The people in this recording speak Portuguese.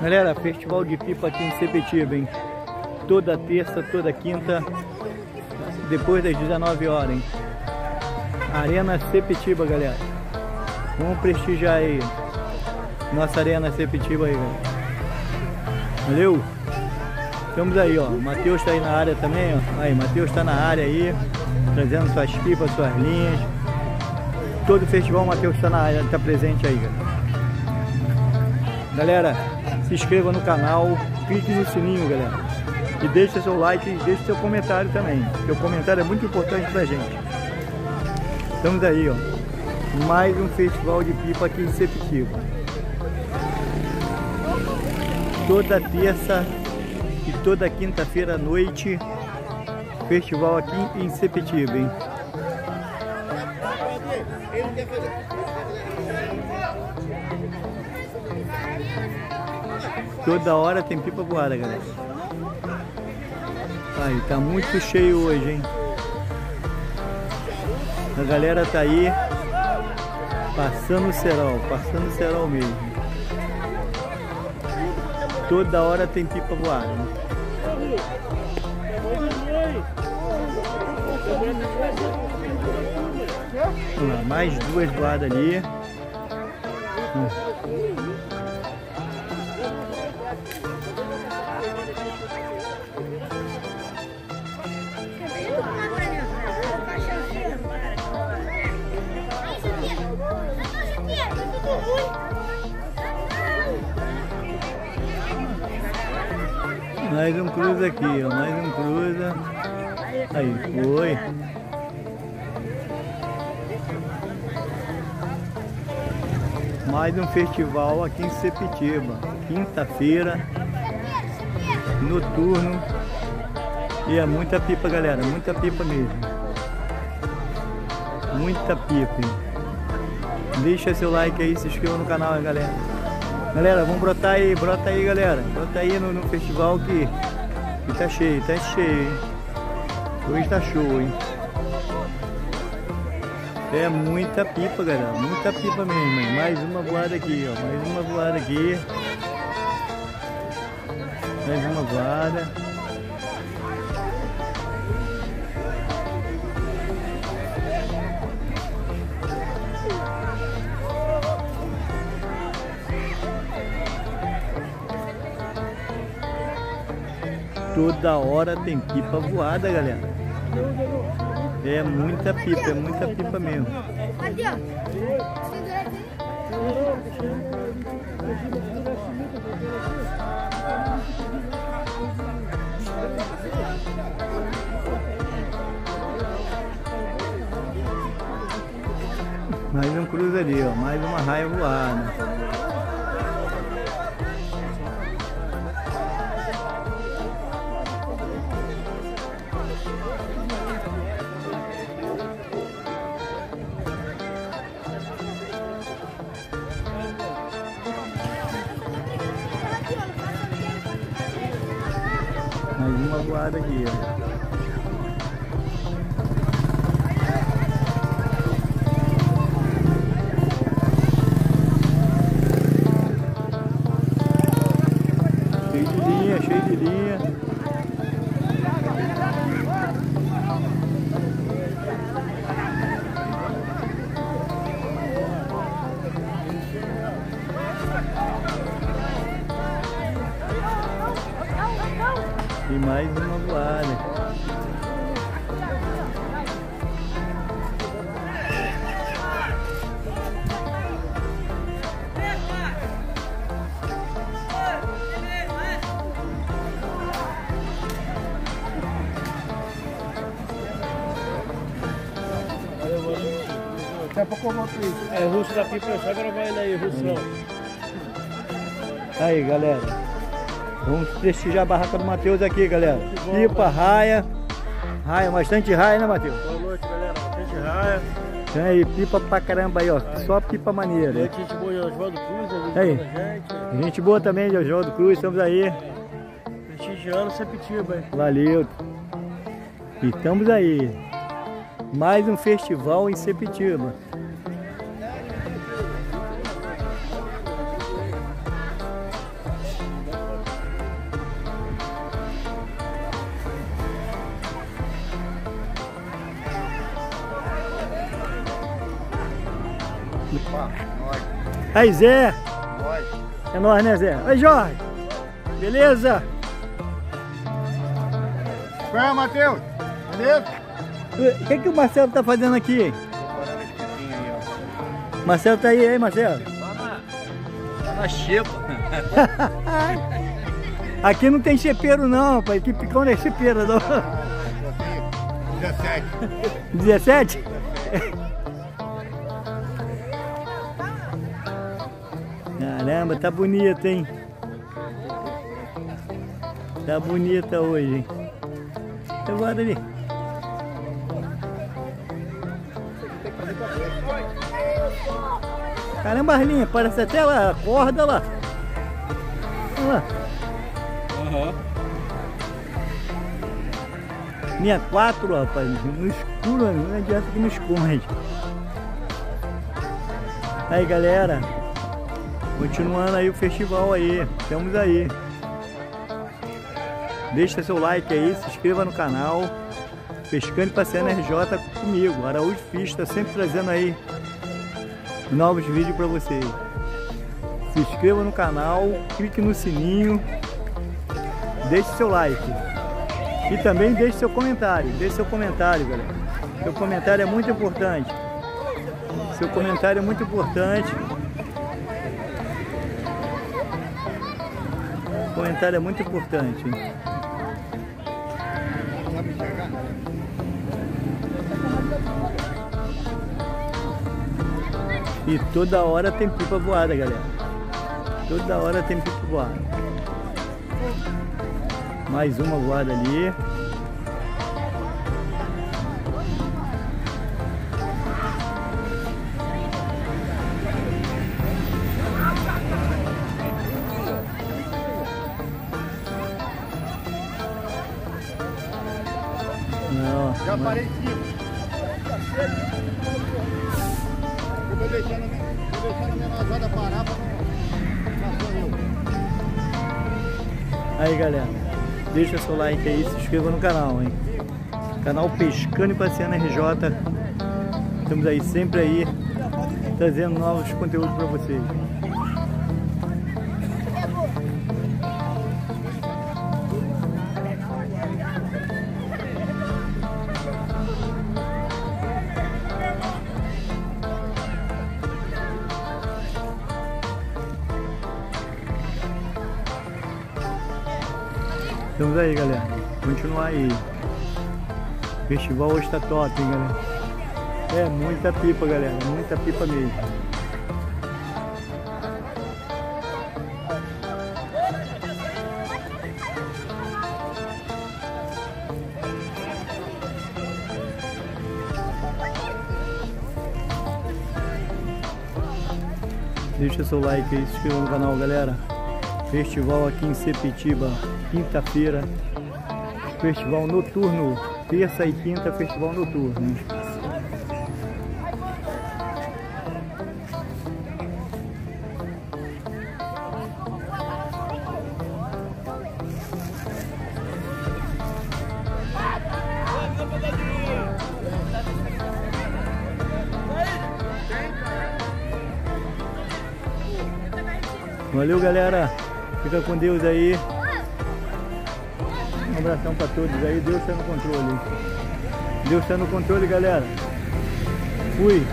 Galera, festival de pipa aqui em Sepetiba, hein? Toda terça, toda quinta, depois das 19 horas, hein? Arena Sepetiba, galera. Vamos prestigiar aí. Nossa Arena Sepetiba aí, galera. Valeu? Estamos aí, ó. O Matheus tá aí na área também, ó. Aí, Matheus tá na área aí, trazendo suas pipas, suas linhas. Todo festival o Matheus tá na área, tá presente aí, galera. Galera, se inscreva no canal, clique no sininho, galera. E deixe seu like e deixe seu comentário também. Seu comentário é muito importante pra gente. Estamos aí, ó. Mais um festival de pipa aqui em Sepetiba. Toda terça e toda quinta-feira à noite, festival aqui em Sepetiba, hein? Toda hora tem pipa voada, galera. Aí, tá muito cheio hoje, hein? A galera tá aí passando cerol, passando cerol mesmo. Toda hora tem pipa voada. Né? Lá, mais duas voadas ali. Hum. Mais um cruza aqui, ó. Mais um cruza. Aí, foi. Mais um festival aqui em Sepitiba. Quinta-feira. Noturno. E é muita pipa, galera. Muita pipa mesmo. Muita pipa. Hein? Deixa seu like aí, se inscreva no canal, galera. Galera, vamos brotar aí, brota aí, galera. Brota aí no, no festival que, que tá cheio, tá cheio, hein? Hoje tá show, hein? É muita pipa, galera. Muita pipa mesmo, hein? Mais uma voada aqui, ó. Mais uma voada aqui. Mais uma voada. Toda hora tem pipa voada, galera. É muita pipa, é muita pipa mesmo. Mais um cruz ali, ó. Mais uma raia voada. Uma voada aqui. E mais uma voada. Daqui a pouco eu volto isso. É, russo da pipa, só gravar ele aí, russão. Aí, galera. Vamos prestigiar a barraca do Matheus aqui, galera. Pipa, raia. Raia, bastante raia, né, Matheus? Boa noite, galera. Bastante raia. Tem aí, pipa pra caramba aí, ó. Só pipa maneira. Gente, gente boa Oswaldo Cruz, Aí. gente. Gente boa também Oswaldo Cruz, estamos aí. Prestigiando Sepitiba, hein? Valeu. E estamos aí. Mais um festival em Sepitiba. Aí, Zé. É nóis, né, Zé? Oi, Jorge. Beleza? Qual é, Matheus? Beleza? O que, que o Marcelo tá fazendo aqui? Marcelo tá aí, hein, Marcelo? Tá na xepa. Aqui não tem chepeiro não, rapaz. Aqui picão não é chepeiro não. 17. 17? Caramba, tá bonita, hein? Tá bonita hoje, hein? Guardo ali. Caramba, Arlinha, parece até lá, a corda lá. Olha lá. Aham. Minha 4, rapaz, no escuro, não adianta que não esconde. Aí, galera, continuando aí o festival aí, estamos aí. Deixa seu like aí, se inscreva no canal. Pescando e Passeando RJ comigo, Araújo Pista, sempre trazendo aí novos vídeos para vocês. Se inscreva no canal, clique no sininho, deixe seu like. E também deixe seu comentário, deixe seu comentário, galera. Seu comentário é muito importante. Seu comentário é muito importante. Comentário é muito importante. E toda hora tem pipa voada, galera. Toda hora tem pipa voada. Mais uma voada ali. Já parei. Eu vou deixando, vou deixando a minha parar pra. Aí galera, deixa seu like aí, se inscreva no canal, hein? Canal Pescando e Passeando RJ. Estamos aí sempre aí trazendo novos conteúdos para vocês. Estamos aí, galera. Continuar aí. O festival hoje tá top, hein, galera. É muita pipa, galera. Muita pipa mesmo. Deixa seu like aí, se inscreva no canal, galera. Festival aqui em Sepetiba, quinta-feira. Festival noturno. Terça e quinta, festival noturno. Valeu, galera. Fica com Deus aí. Um abração para todos aí. Deus está no controle. Deus está no controle, galera. Fui.